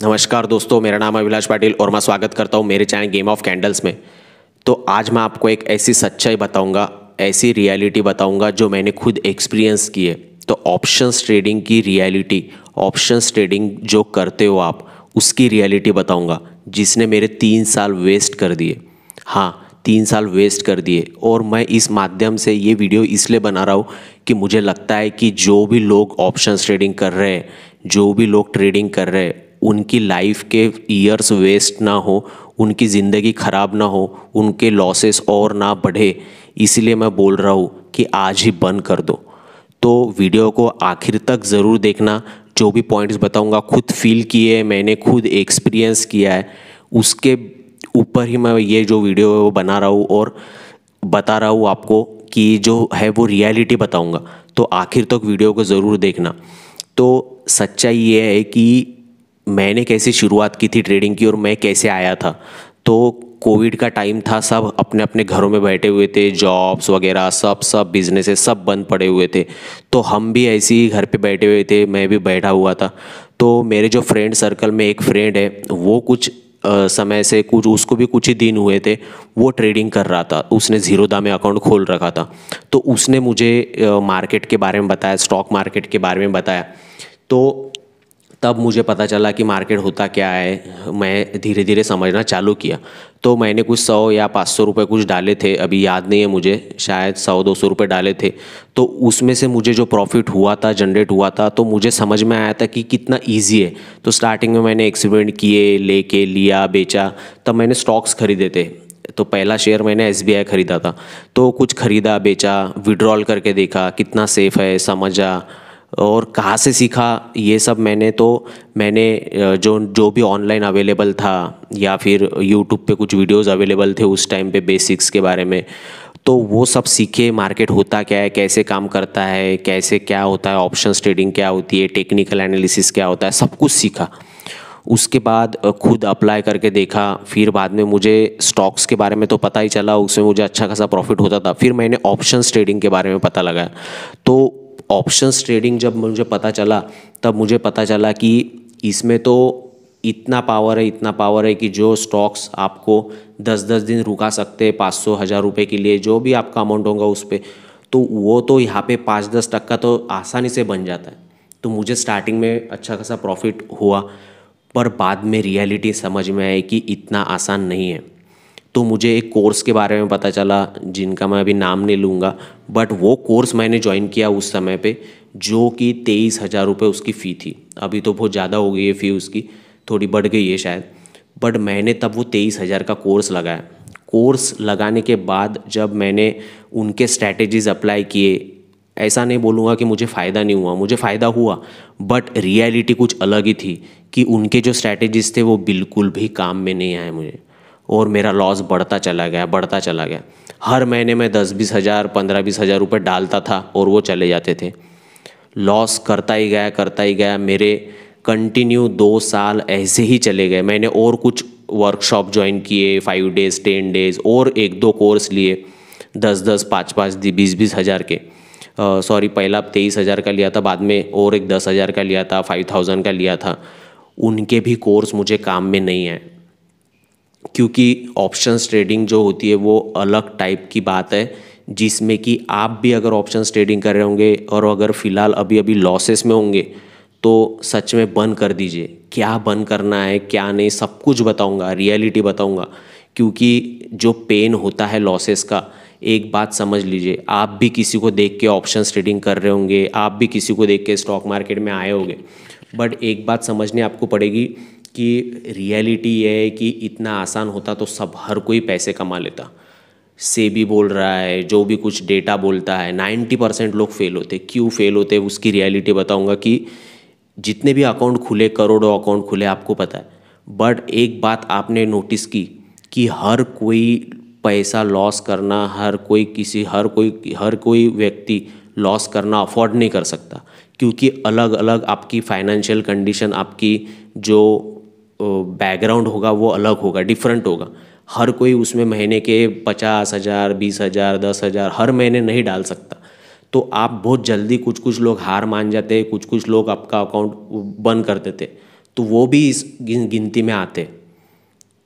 नमस्कार दोस्तों, मेरा नाम अभिलाष पाटिल और मैं स्वागत करता हूँ मेरे चैनल गेम ऑफ़ कैंडल्स में। तो आज मैं आपको एक ऐसी सच्चाई बताऊँगा, ऐसी रियलिटी बताऊँगा जो मैंने खुद एक्सपीरियंस की है। तो ऑप्शंस ट्रेडिंग की रियलिटी ऑप्शंस ट्रेडिंग जो करते हो आप, उसकी रियलिटी बताऊँगा, जिसने मेरे तीन साल वेस्ट कर दिए। हाँ तीन साल वेस्ट कर दिए। और मैं इस माध्यम से ये वीडियो इसलिए बना रहा हूँ कि मुझे लगता है कि जो भी लोग ऑप्शन ट्रेडिंग कर रहे हैं, जो भी लोग ट्रेडिंग कर रहे हैं, उनकी लाइफ के ईयर्स वेस्ट ना हो, उनकी ज़िंदगी ख़राब ना हो, उनके लॉसेस और ना बढ़े। इसलिए मैं बोल रहा हूँ कि आज ही बंद कर दो। तो वीडियो को आखिर तक ज़रूर देखना। जो भी पॉइंट्स बताऊँगा, खुद फील किए मैंने, खुद एक्सपीरियंस किया है, उसके ऊपर ही मैं ये जो वीडियो है वो बना रहा हूँ और बता रहा हूँ आपको कि जो है वो रियलिटी बताऊँगा। तो आखिर तक तो वीडियो को ज़रूर देखना। तो सच्चाई ये है कि मैंने कैसे शुरुआत की थी ट्रेडिंग की और मैं कैसे आया था। तो कोविड का टाइम था, सब अपने अपने घरों में बैठे हुए थे, जॉब्स वगैरह सब सब बिजनेसेस सब बंद पड़े हुए थे। तो हम भी ऐसे ही घर पे बैठे हुए थे, मैं भी बैठा हुआ था। तो मेरे जो फ्रेंड सर्कल में एक फ्रेंड है, वो कुछ समय से कुछ, उसको भी कुछ ही दिन हुए थे, वो ट्रेडिंग कर रहा था। उसने ज़ीरोदा में अकाउंट खोल रखा था। तो उसने मुझे मार्केट के बारे में बताया स्टॉक मार्केट के बारे में बताया। तो तब मुझे पता चला कि मार्केट होता क्या है। मैं धीरे धीरे समझना चालू किया। तो मैंने कुछ सौ या पाँच सौ रुपये कुछ डाले थे। अभी याद नहीं है मुझे, शायद सौ, दो सौ रुपये डाले थे। तो उसमें से मुझे जो प्रॉफिट हुआ था जनरेट हुआ था तो मुझे समझ में आया था कि कितना ईजी है। तो स्टार्टिंग में मैंने एक्सपेरिमेंट किए, लेके लिया, बेचा। तब मैंने स्टॉक्स खरीदे थे। तो पहला शेयर मैंने SBI खरीदा था। तो कुछ खरीदा, बेचा विड्रॉल करके देखा, कितना सेफ़ है, समझा। और कहाँ से सीखा ये सब मैंने तो मैंने जो जो भी ऑनलाइन अवेलेबल था या फिर यूट्यूब पे कुछ वीडियोस अवेलेबल थे उस टाइम पे बेसिक्स के बारे में तो वो सब सीखे मार्केट होता क्या है, कैसे काम करता है, कैसे क्या होता है ऑप्शन ट्रेडिंग क्या होती है टेक्निकल एनालिसिस क्या होता है, सब कुछ सीखा। उसके बाद खुद अप्लाई करके देखा, फिर बाद में मुझे स्टॉक्स के बारे में तो पता ही चला, उसमें मुझे अच्छा खासा प्रॉफिट होता था, फिर मैंने ऑप्शन ट्रेडिंग के बारे में पता लगाया। तो ऑप्शंस ट्रेडिंग जब मुझे पता चला, तब मुझे पता चला कि इसमें तो इतना पावर है, इतना पावर है कि जो स्टॉक्स आपको दस दस दिन रुका सकते हैं, पाँच सौ, हज़ार रुपये के लिए, जो भी आपका अमाउंट होगा उस पर तो वो तो यहाँ पे पाँच दस टक्का तो आसानी से बन जाता है। तो मुझे स्टार्टिंग में अच्छा खासा प्रॉफिट हुआ, पर बाद में रियलिटी समझ में आई कि इतना आसान नहीं है। तो मुझे एक कोर्स के बारे में पता चला, जिनका मैं अभी नाम नहीं लूँगा बट वो कोर्स मैंने ज्वाइन किया उस समय पे, जो कि तेईस हज़ार रुपये उसकी फ़ी थी। अभी तो बहुत ज़्यादा हो गई है फ़ी उसकी, थोड़ी बढ़ गई है शायद। बट मैंने तब वो तेईस हज़ार का कोर्स लगाया। कोर्स लगाने के बाद जब मैंने उनके स्ट्रैटेजीज़ अप्लाई किए, ऐसा नहीं बोलूँगा कि मुझे फ़ायदा नहीं हुआ, मुझे फ़ायदा हुआ बट रियलिटी कुछ अलग ही थी कि उनके जो स्ट्रैटेजीज़ थे वो बिल्कुल भी काम में नहीं आए मुझे। और मेरा लॉस बढ़ता चला गया, बढ़ता चला गया। हर महीने में दस बीस हज़ार, पंद्रह बीस हज़ार रुपये डालता था और वो चले जाते थे। लॉस करता ही गया, करता ही गया। मेरे कंटिन्यू दो साल ऐसे ही चले गए। मैंने और कुछ वर्कशॉप ज्वाइन किए फाइव डेज़ टेन डेज़ और एक दो कोर्स लिए। दस दस, पाँच पाँच दी बीस बीस हज़ार के। सॉरी पहला तेईस हज़ार का लिया था, बाद में और एक दस हज़ार का लिया था फाइव थाउज़ेंड का लिया था। उनके भी कोर्स मुझे काम में नहीं है क्योंकि ऑप्शंस ट्रेडिंग जो होती है वो अलग टाइप की बात है, जिसमें कि आप भी अगर ऑप्शंस ट्रेडिंग कर रहे होंगे और अगर फ़िलहाल अभी अभी लॉसेस में होंगे तो सच में बंद कर दीजिए। क्या बंद करना है, क्या नहीं, सब कुछ बताऊँगा रियलिटी बताऊँगा। क्योंकि जो पेन होता है लॉसेस का, एक बात समझ लीजिए, आप भी किसी को देख के ऑप्शन ट्रेडिंग कर रहे होंगे, आप भी किसी को देख के स्टॉक मार्केट में आए होंगे। बट एक बात समझने आपको पड़ेगी कि रियलिटी है कि इतना आसान होता तो सब, हर कोई पैसे कमा लेता। से भी बोल रहा है, जो भी कुछ डेटा बोलता है नाइन्टी परसेंट लोग फेल होते। क्यों फेल होते उसकी रियलिटी बताऊँगा कि जितने भी अकाउंट खुले, करोड़ों अकाउंट खुले, आपको पता है। बट एक बात आपने नोटिस की कि हर कोई पैसा लॉस करना, हर कोई किसी, हर कोई हर कोई व्यक्ति लॉस करना अफोर्ड नहीं कर सकता। क्योंकि अलग अलग आपकी फाइनेंशियल कंडीशन, आपकी जो बैकग्राउंड होगा, वो अलग होगा डिफरेंट होगा। हर कोई उसमें महीने के पचास हज़ार, बीस हज़ार, दस हज़ार, हर महीने नहीं डाल सकता। तो आप बहुत जल्दी कुछ कुछ लोग हार मान जाते कुछ कुछ लोग आपका अकाउंट बंद कर देते तो वो भी इस गिनती में आते।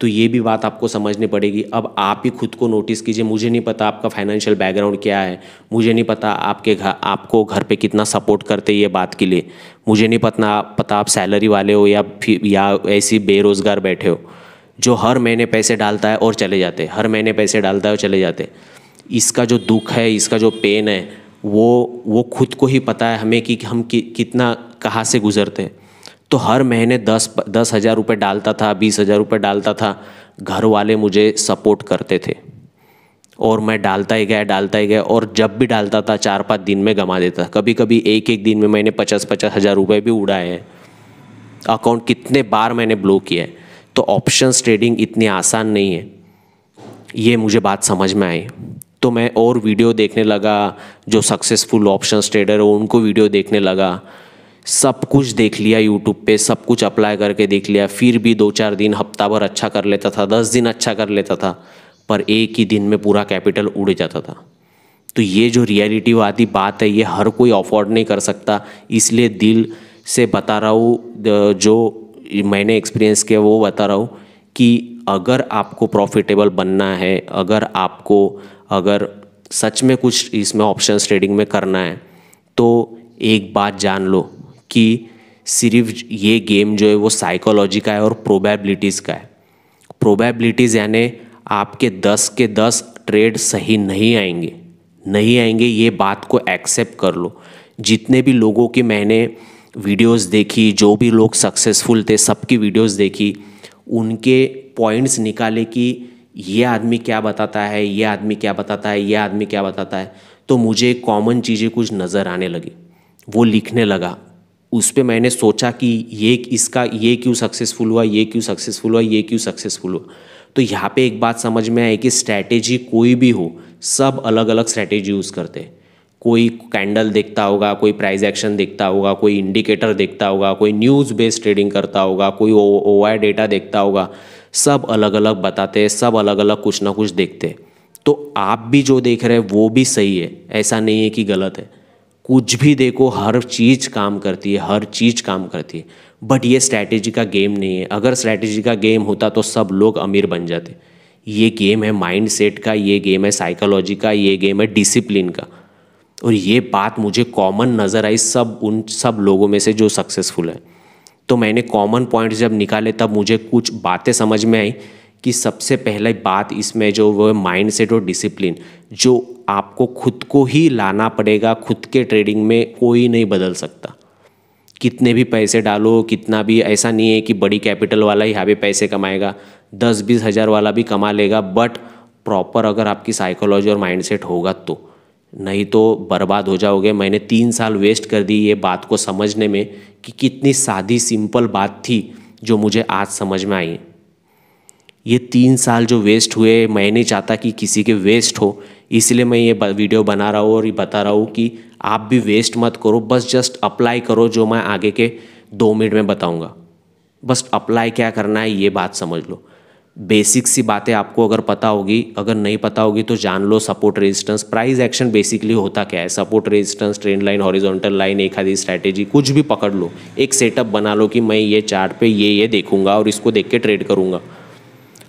तो ये भी बात आपको समझनी पड़ेगी। अब आप ही खुद को नोटिस कीजिए। मुझे नहीं पता आपका फाइनेंशियल बैकग्राउंड क्या है। मुझे नहीं पता आपके घर आपको घर पे कितना सपोर्ट करते ये बात के लिए। मुझे नहीं पता पता आप सैलरी वाले हो या फिर या ऐसी बेरोज़गार बैठे हो जो हर महीने पैसे डालता है और चले जाते हर महीने पैसे डालता है और चले जाते इसका जो दुख है इसका जो पेन है वो वो खुद को ही पता है हमें कि हम कि, कितना कहाँ से गुज़रते हैं। तो हर महीने दस दस हज़ार रुपये डालता था, बीस हज़ार रुपये डालता था। घर वाले मुझे सपोर्ट करते थे। और मैं डालता ही गया, डालता ही गया और जब भी डालता था, चार पाँच दिन में गमा देता कभी कभी एक एक दिन में मैंने पचास पचास हज़ार रुपये भी उड़ाए हैं। अकाउंट कितने बार मैंने ब्लॉक किया है। तो ऑप्शन ट्रेडिंग इतनी आसान नहीं है। ये मुझे बात समझ में आई। तो मैं और वीडियो देखने लगा, जो सक्सेसफुल ऑप्शन ट्रेडर हो, उनको वीडियो देखने लगा। सब कुछ देख लिया यूट्यूब पे, सब कुछ अप्लाई करके देख लिया, फिर भी दो चार दिन हफ़्ता भर अच्छा कर लेता था, दस दिन अच्छा कर लेता था, पर एक ही दिन में पूरा कैपिटल उड़ जाता था। तो ये जो रियलिटी वाली बात है, ये हर कोई अफोर्ड नहीं कर सकता। इसलिए दिल से बता रहा हूँ जो मैंने एक्सपीरियंस किया, वो बता रहा हूँ कि अगर आपको प्रॉफिटेबल बनना है, अगर आपको, अगर सच में कुछ इसमें ऑप्शन ट्रेडिंग में करना है तो एक बात जान लो कि सिर्फ़ ये गेम जो है वो साइकोलॉजी का है और प्रोबेबिलिटीज़ का है। प्रोबेबिलिटीज़ यानी आपके दस के दस ट्रेड सही नहीं आएँगे। नहीं आएँगे, ये बात को एक्सेप्ट कर लो। जितने भी लोगों की मैंने वीडियोस देखी, जो भी लोग सक्सेसफुल थे, सबकी वीडियोस देखी, उनके पॉइंट्स निकाले कि ये आदमी क्या बताता है, ये आदमी क्या बताता है, ये आदमी क्या बताता है तो मुझे कॉमन चीज़ें कुछ नज़र आने लगी। वो लिखने लगा। उस पर मैंने सोचा कि ये इसका, ये क्यों सक्सेसफुल हुआ, ये क्यों सक्सेसफुल हुआ, ये क्यों सक्सेसफुल हुआ। तो यहाँ पे एक बात समझ में आई कि स्ट्रैटेजी कोई भी हो, सब अलग अलग स्ट्रैटेजी यूज़ करते हैं। कोई कैंडल देखता होगा, कोई प्राइस एक्शन देखता होगा, कोई इंडिकेटर देखता होगा, कोई न्यूज़ बेस्ड ट्रेडिंग करता होगा, कोई ओ आई डेटा देखता होगा, सब अलग अलग बताते हैं, सब अलग अलग कुछ ना कुछ देखते हैं। तो आप भी जो देख रहे हैं, वो भी सही है, ऐसा नहीं है कि गलत है। कुछ भी देखो, हर चीज़ काम करती है, हर चीज़ काम करती है। बट ये स्ट्रैटेजी का गेम नहीं है। अगर स्ट्रैटेजी का गेम होता तो सब लोग अमीर बन जाते। ये गेम है माइंड सेट का, ये गेम है साइकोलॉजी का, ये गेम है डिसिप्लिन का। और ये बात मुझे कॉमन नज़र आई सब उन, सब लोगों में से जो सक्सेसफुल है। तो मैंने कॉमन पॉइंट जब निकाले तब मुझे कुछ बातें समझ में आई। कि सबसे पहले बात इसमें जो वो माइंड सेट और डिसिप्लिन जो आपको खुद को ही लाना पड़ेगा, खुद के ट्रेडिंग में कोई नहीं बदल सकता। कितने भी पैसे डालो, कितना भी, ऐसा नहीं है कि बड़ी कैपिटल वाला ही यहाँ पे पैसे कमाएगा दस बीस हज़ार वाला भी कमा लेगा बट प्रॉपर अगर आपकी साइकोलॉजी और माइंडसेट होगा तो। नहीं तो बर्बाद हो जाओगे। मैंने तीन साल वेस्ट कर दी ये बात को समझने में कि कितनी सादी सिंपल बात थी जो मुझे आज समझ में आई। ये तीन साल जो वेस्ट हुए, मैं नहीं चाहता कि किसी के वेस्ट हो। इसलिए मैं ये वीडियो बना रहा हूँ और ये बता रहा हूँ कि आप भी वेस्ट मत करो, बस जस्ट अप्लाई करो जो मैं आगे के दो मिनट में बताऊँगा। बस अप्लाई क्या करना है, ये बात समझ लो। बेसिक सी बातें आपको अगर पता होगी, अगर नहीं पता होगी तो जान लो support resistance price action basically होता क्या है? Support resistance trend line horizontal line एक आधी स्ट्रैटेजी कुछ भी पकड़ लो। एक सेटअप बना लो कि मैं ये चार्ट पे ये ये देखूँगा और इसको देख के ट्रेड करूँगा।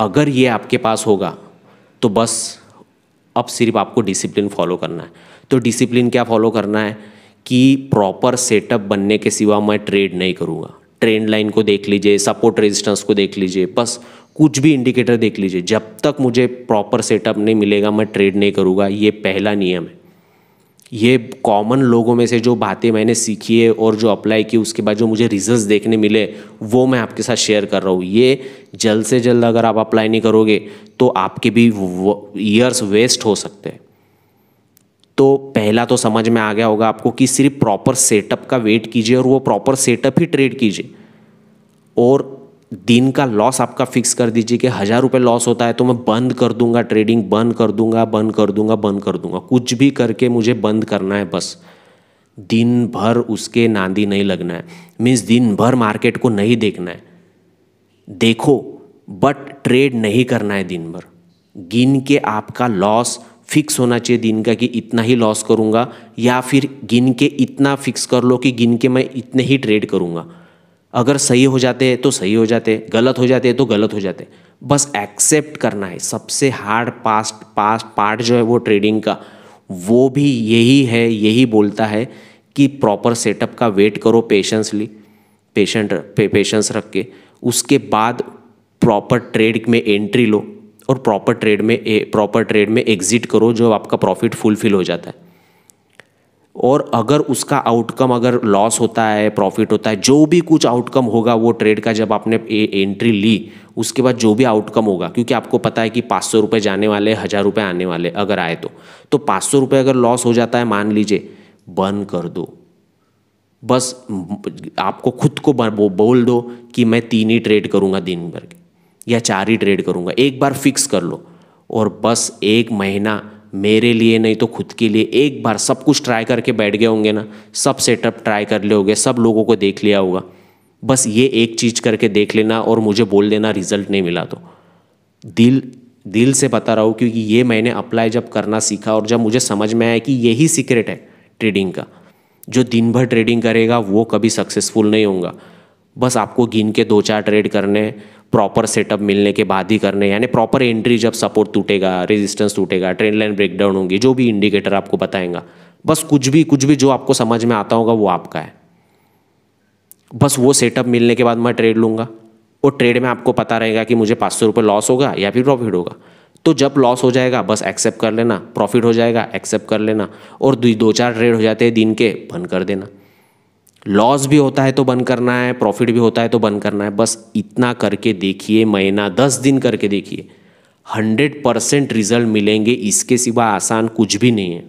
अगर ये आपके पास होगा तो बस अब सिर्फ़ आपको डिसिप्लिन फॉलो करना है। तो डिसिप्लिन क्या फॉलो करना है? कि प्रॉपर सेटअप बनने के सिवा मैं ट्रेड नहीं करूँगा। ट्रेंड लाइन को देख लीजिए सपोर्ट रेजिस्टेंस को देख लीजिए, बस कुछ भी इंडिकेटर देख लीजिए। जब तक मुझे प्रॉपर सेटअप नहीं मिलेगा, मैं ट्रेड नहीं करूँगा। ये पहला नियम है। ये कॉमन लोगों में से जो बातें मैंने सीखी है और जो अप्लाई की, उसके बाद जो मुझे रिजल्ट्स देखने मिले, वो मैं आपके साथ शेयर कर रहा हूँ। ये जल्द से जल्द अगर आप अप्लाई नहीं करोगे तो आपके भी ईयर्स वेस्ट हो सकते हैं। तो पहला तो समझ में आ गया होगा आपको कि सिर्फ़ प्रॉपर सेटअप का वेट कीजिए और वो प्रॉपर सेटअप ही ट्रेड कीजिए। और दिन का लॉस आपका फिक्स कर दीजिए कि हज़ार रुपये लॉस होता है तो मैं बंद कर दूँगा ट्रेडिंग बंद कर दूँगा, बंद कर दूँगा, बंद कर दूँगा। कुछ भी करके मुझे बंद करना है बस। दिन भर उसके नांदी नहीं लगना है। मीन्स दिन भर मार्केट को नहीं देखना है। देखो बट ट्रेड नहीं करना है दिन भर। गिन के आपका लॉस फिक्स होना चाहिए दिन का कि इतना ही लॉस करूँगा या फिर गिन के इतना फिक्स कर लो कि गिन के मैं इतने ही ट्रेड करूँगा। अगर सही हो जाते हैं तो सही हो जाते गलत हो जाते हैं तो गलत हो जाते। बस एक्सेप्ट करना है। सबसे हार्ड पास्ट पास्ट पार्ट जो है वो ट्रेडिंग का वो भी यही है यही बोलता है कि प्रॉपर सेटअप का वेट करो पेशेंसली पेशेंट पे, पेशेंस रख के। उसके बाद प्रॉपर ट्रेड में एंट्री लो और प्रॉपर ट्रेड में प्रॉपर ट्रेड में एग्जिट करो जो आपका प्रॉफिट फुलफिल हो जाता है। और अगर उसका आउटकम अगर लॉस होता है प्रॉफिट होता है, जो भी कुछ आउटकम होगा वो ट्रेड का जब आपने एंट्री ली, उसके बाद जो भी आउटकम होगा, क्योंकि आपको पता है कि पाँच सौ रुपये जाने वाले, हज़ार रुपये आने वाले, अगर आए तो। तो पाँच सौ रुपये अगर लॉस हो जाता है, मान लीजिए, बंद कर दो। बस आपको खुद को बोल दो कि मैं तीन ही ट्रेड करूँगा दिन भर के, या चार ही ट्रेड करूँगा, एक बार फिक्स कर लो। और बस एक महीना मेरे लिए नहीं तो खुद के लिए। एक बार सब कुछ ट्राई करके बैठ गए होंगे ना, सब सेटअप ट्राई कर ले होंगे, सब लोगों को देख लिया होगा। बस ये एक चीज़ करके देख लेना और मुझे बोल देना रिज़ल्ट नहीं मिला तो। दिल दिल से बता रहा हूँ क्योंकि ये मैंने अप्लाई जब करना सीखा और जब मुझे समझ में आया कि यही सीक्रेट है ट्रेडिंग का। जो दिन भर ट्रेडिंग करेगा, वो कभी सक्सेसफुल नहीं होगा बस आपको गिन के दो चार ट्रेड करने प्रॉपर सेटअप मिलने के बाद ही करने यानी प्रॉपर एंट्री जब सपोर्ट टूटेगा रेजिस्टेंस टूटेगा ट्रेन लाइन ब्रेकडाउन होंगी, जो भी इंडिकेटर आपको बताएगा, बस कुछ भी कुछ भी जो आपको समझ में आता होगा वो आपका है। बस वो सेटअप मिलने के बाद मैं ट्रेड लूँगा, और ट्रेड में आपको पता रहेगा कि मुझे पाँच सौ रुपये लॉस होगा या फिर प्रॉफिट होगा। तो जब लॉस हो जाएगा, बस एक्सेप्ट कर लेना प्रॉफिट हो जाएगा एक्सेप्ट कर लेना, और दो चार ट्रेड हो जाते हैं दिन के, बंद कर देना। लॉस भी होता है तो बंद करना है प्रॉफिट भी होता है तो बंद करना है। बस इतना करके देखिए, महीना, दस दिन करके देखिए। हंड्रेड परसेंट रिज़ल्ट मिलेंगे, इसके सिवा आसान कुछ भी नहीं है।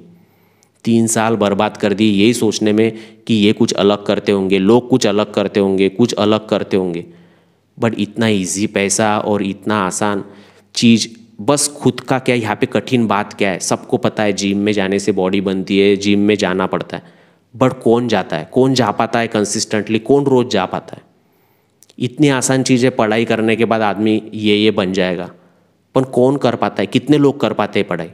तीन साल बर्बाद कर दिए, यही सोचने में कि ये कुछ अलग करते होंगे, लोग कुछ अलग करते होंगे, कुछ अलग करते होंगे। बट इतना इजी पैसा और इतना आसान चीज़, बस खुद का क्या, यहाँ पे कठिन बात क्या है? सबको पता है जिम में जाने से बॉडी बनती है जिम में जाना पड़ता है। बट कौन जाता है? कौन जा पाता है कंसिस्टेंटली कौन रोज़ जा पाता है? इतनी आसान चीज़ें पढ़ाई करने के बाद आदमी ये ये बन जाएगा। पर कौन कर पाता है? कितने लोग कर पाते हैं पढ़ाई?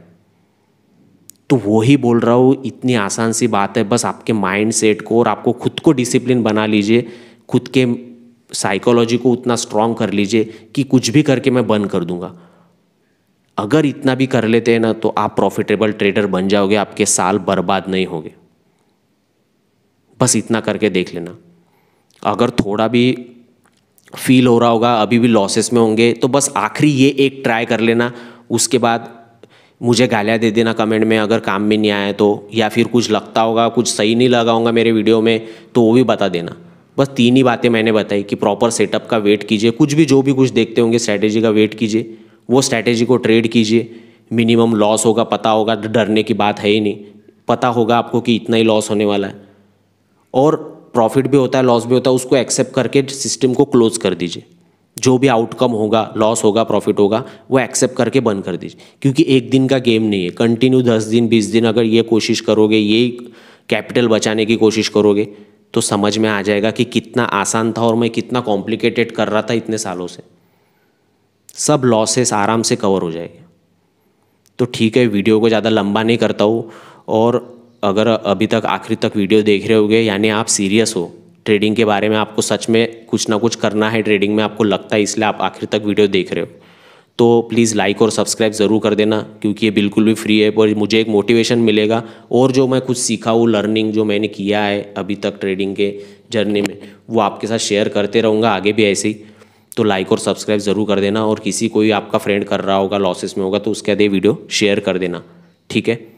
तो वो ही बोल रहा हूँ, इतनी आसान सी बात है, बस आपके माइंड सेट को और आपको खुद को डिसिप्लिन बना लीजिए, खुद के साइकोलॉजी को उतना स्ट्रांग कर लीजिए कि कुछ भी करके मैं बंद कर दूँगा। अगर इतना भी कर लेते हैं ना तो आप प्रॉफिटेबल ट्रेडर बन जाओगे, आपके साल बर्बाद नहीं होगे। बस इतना करके देख लेना। अगर थोड़ा भी फील हो रहा होगा, अभी भी लॉसेस में होंगे तो बस आखिरी ये एक ट्राई कर लेना। उसके बाद मुझे गालियाँ दे देना कमेंट में, अगर काम में नहीं आया तो या फिर कुछ लगता होगा, कुछ सही नहीं लगा होगा मेरे वीडियो में तो वो भी बता देना। बस तीन ही बातें मैंने बताई कि प्रॉपर सेटअप का वेट कीजिए। कुछ भी जो भी कुछ देखते होंगे स्ट्रैटेजी का वेट कीजिए। वो स्ट्रैटेजी को ट्रेड कीजिए। मिनिमम लॉस होगा, पता होगा, डरने की बात है ही नहीं। पता होगा आपको कि इतना ही लॉस होने वाला है। और प्रॉफिट भी होता है लॉस भी होता है, उसको एक्सेप्ट करके सिस्टम को क्लोज कर दीजिए। जो भी आउटकम होगा लॉस होगा प्रॉफिट होगा, वो एक्सेप्ट करके बंद कर दीजिए। क्योंकि एक दिन का गेम नहीं है। कंटिन्यू दस दिन, बीस दिन अगर ये कोशिश करोगे, ये कैपिटल बचाने की कोशिश करोगे तो समझ में आ जाएगा कि कितना आसान था और मैं कितना कॉम्प्लिकेटेड कर रहा था इतने सालों से। सब लॉसेस आराम से कवर हो जाएँगे। तो ठीक है वीडियो को ज़्यादा लंबा नहीं करता हूँ और अगर अभी तक, आखिरी तक वीडियो देख रहे होगे, यानी आप सीरियस हो ट्रेडिंग के बारे में आपको सच में कुछ ना कुछ करना है ट्रेडिंग में आपको लगता है, इसलिए आप आखिर तक वीडियो देख रहे हो तो प्लीज़ लाइक और सब्सक्राइब ज़रूर कर देना, क्योंकि ये बिल्कुल भी फ्री है पर मुझे एक मोटिवेशन मिलेगा, और जो मैं कुछ सीखा हूँ लर्निंग जो मैंने किया है अभी तक ट्रेडिंग के जर्नी में, वो आपके साथ शेयर करते रहूँगा, आगे भी ऐसे ही तो लाइक और सब्सक्राइब ज़रूर कर देना, और किसी कोई आपका फ्रेंड कर रहा होगा लॉसेस में होगा तो उसके ये वीडियो शेयर कर देना, ठीक है?